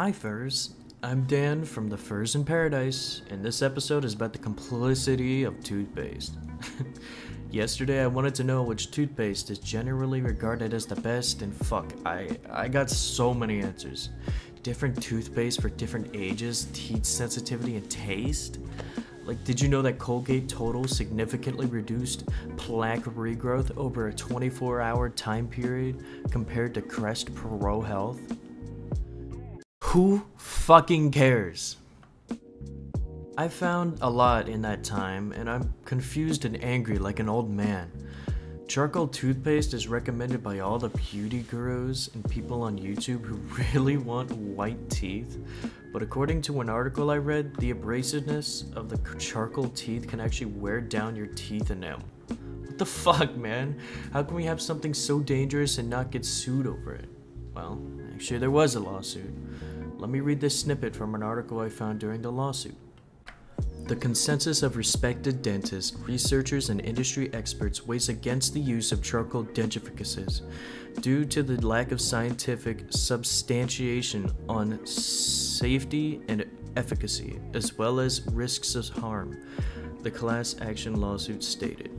Hi, Furs. I'm Dan from the Furs in Paradise, and this episode is about the complicity of toothpaste. Yesterday, I wanted to know which toothpaste is generally regarded as the best, and fuck, I, I got so many answers. Different toothpaste for different ages, teeth sensitivity, and taste? Like, did you know that Colgate Total significantly reduced plaque regrowth over a 24 hour time period compared to Crest Pro Health? Who fucking cares? I found a lot in that time, and I'm confused and angry like an old man. Charcoal toothpaste is recommended by all the beauty gurus and people on YouTube who really want white teeth. But according to an article I read, the abrasiveness of the charcoal teeth can actually wear down your teeth enamel. What the fuck, man? How can we have something so dangerous and not get sued over it? Well, actually, there was a lawsuit. Let me read this snippet from an article I found during the lawsuit. The consensus of respected dentists, researchers, and industry experts weighs against the use of charcoal dentifrices due to the lack of scientific substantiation on safety and efficacy, as well as risks of harm, the class action lawsuit stated.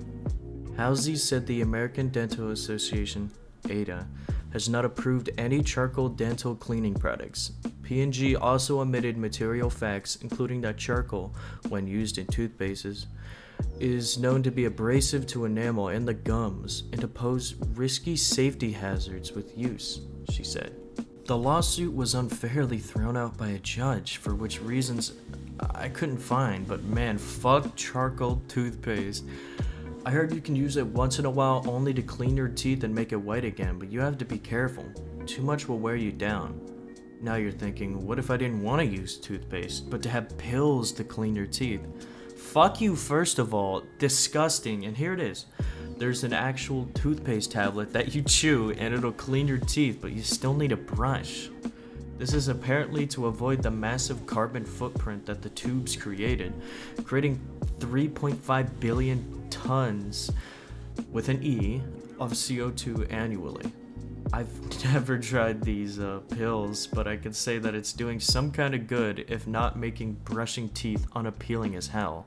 Housey said the American Dental Association, ADA, has not approved any charcoal dental cleaning products. P&G also omitted material facts, including that charcoal, when used in toothpastes, is known to be abrasive to enamel and the gums and to pose risky safety hazards with use, she said. The lawsuit was unfairly thrown out by a judge, for which reasons I couldn't find, but man, fuck charcoal toothpaste. I heard you can use it once in a while only to clean your teeth and make it white again, but you have to be careful. Too much will wear you down. Now you're thinking, what if I didn't want to use toothpaste, but to have pills to clean your teeth? Fuck you, first of all. Disgusting. And here it is. There's an actual toothpaste tablet that you chew and it'll clean your teeth, but you still need a brush. This is apparently to avoid the massive carbon footprint that the tubes created, creating 3.5 billion tons with an E of CO2 annually. I've never tried these uh, pills, but I can say that it's doing some kind of good, if not making brushing teeth unappealing as hell.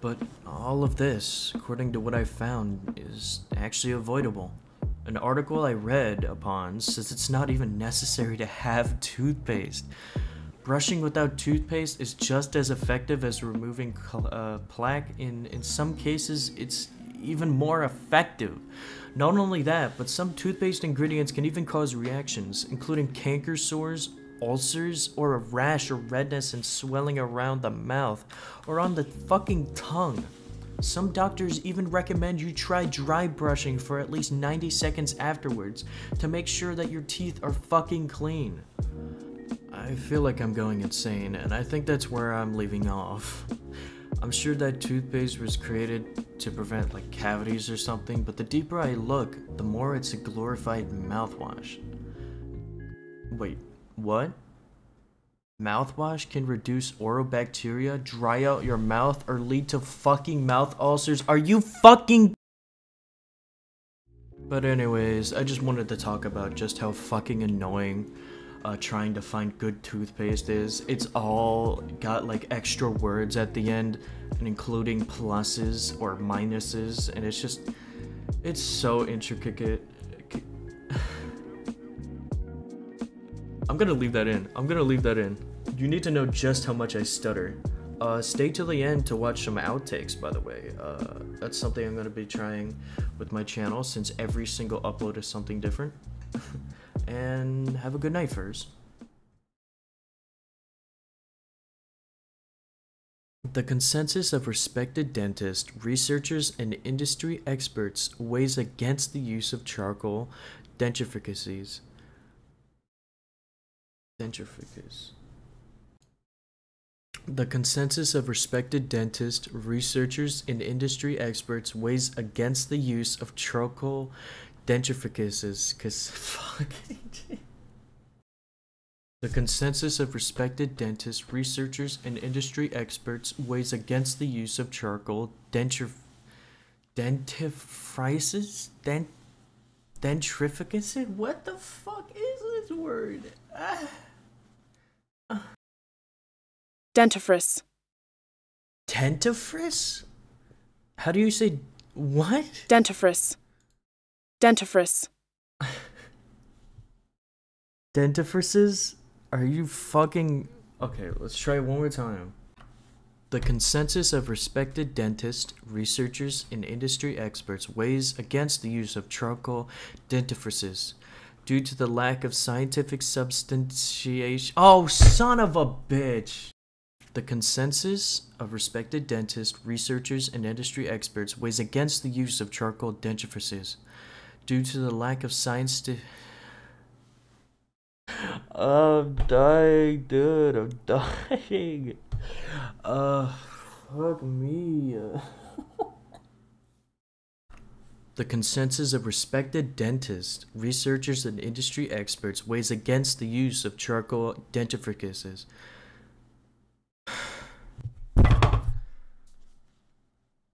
But all of this, according to what I found, is actually avoidable. An article I read upon says it's not even necessary to have toothpaste. Brushing without toothpaste is just as effective as removing uh, plaque. In, in some cases, it's even more effective. Not only that, but some toothpaste ingredients can even cause reactions, including canker sores, ulcers, or a rash or redness and swelling around the mouth or on the fucking tongue. Some doctors even recommend you try dry brushing for at least 90 seconds afterwards to make sure that your teeth are fucking clean. I feel like I'm going insane, and I think that's where I'm leaving off. I'm sure that toothpaste was created to prevent like cavities or something, but the deeper I look, the more it's a glorified mouthwash. Wait, what? Mouthwash can reduce oral bacteria, dry out your mouth, or lead to fucking mouth ulcers? Are you fucking but anyways, I just wanted to talk about just how fucking annoying uh, trying to find good toothpaste is. It's all got like extra words at the end, and including pluses or minuses, and it's just, it's so intricate. I'm gonna leave that in. I'm gonna leave that in. You need to know just how much I stutter. Uh, stay till the end to watch some outtakes, by the way. Uh, that's something I'm gonna be trying with my channel since every single upload is something different. and have a good night, Furs. The consensus of respected dentists, researchers, and industry experts weighs against the use of charcoal dentifrices. Dentifrices. The consensus of respected dentists, researchers, and industry experts weighs against the use of charcoal dentifrices. Because fucking the consensus of respected dentists, researchers, and industry experts weighs against the use of charcoal dentif dentifrices? Dent dentrificated what the fuck is this word? Ah. Dentifrice. Dentifrice? How do you say what? Dentifrice. Dentifrice. Dentifrices? Are you fucking. Okay, let's try it one more time. The consensus of respected dentists, researchers, and industry experts weighs against the use of charcoal dentifrices due to the lack of scientific substantiation. Oh, son of a bitch! The consensus of respected dentists, researchers, and industry experts weighs against the use of charcoal dentifrices due to the lack of science. I'm dying, dude. I'm dying. Uh, fuck me. the consensus of respected dentists, researchers, and industry experts weighs against the use of charcoal dentifrices